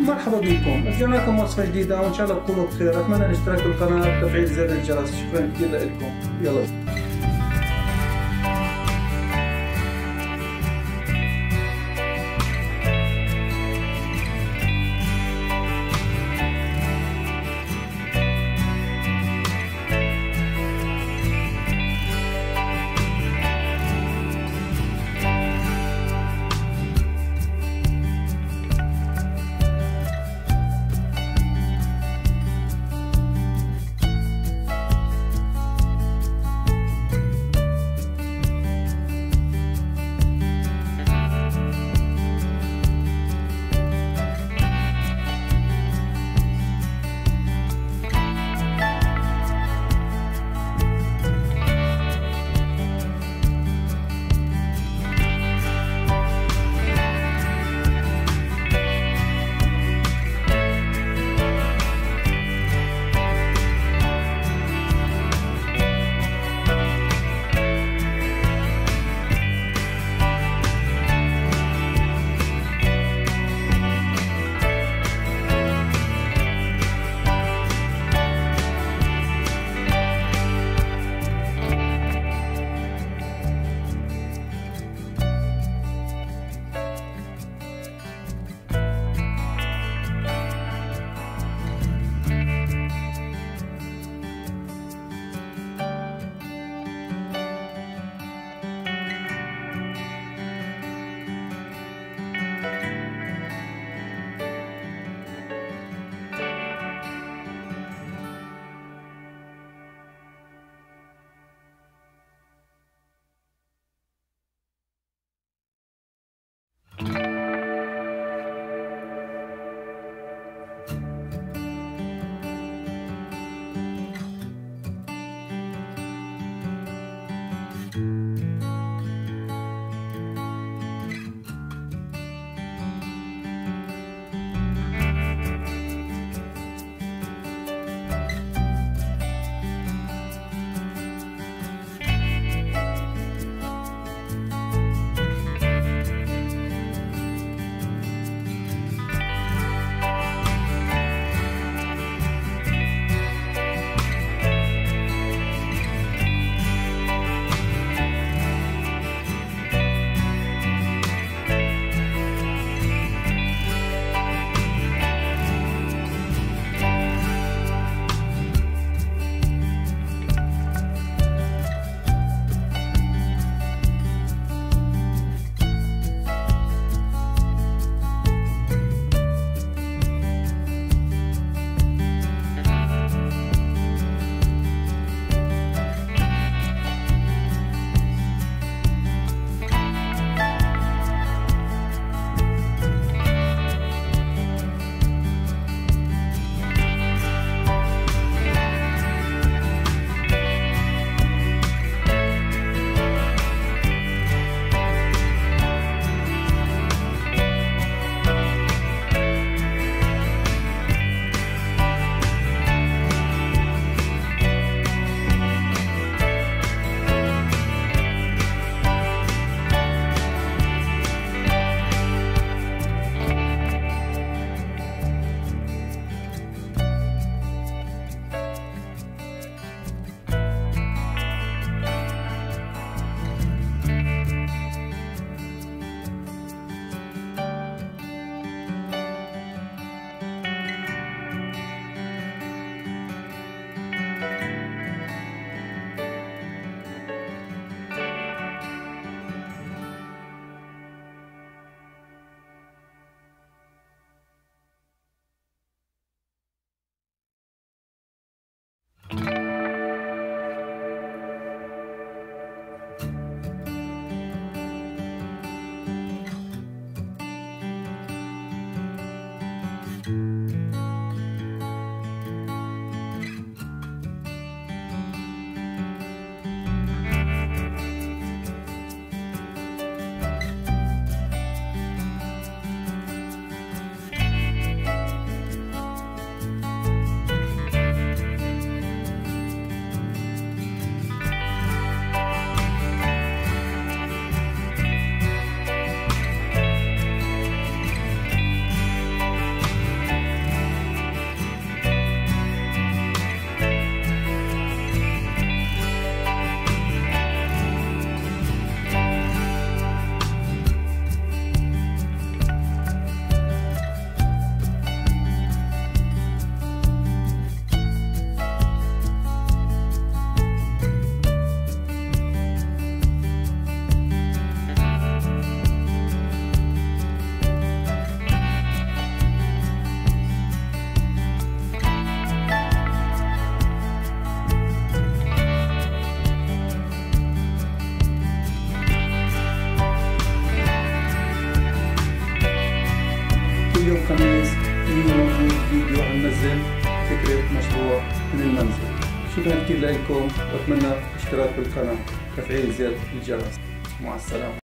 مرحبا بكم. رجعنا لكم وصفة جديدة. وإن شاء الله تكونوا بخير. أتمنى الاشتراك بالقناة وتفعيل زر الجرس شكرا كثير لكم. يلا. الخميس في موجود فيديو عن نزل فكرة مشروع من المنزل. شكرا كثير لكم وأتمنى اشتراك بالقناة. تفعيل زر الجرس. مع السلامة.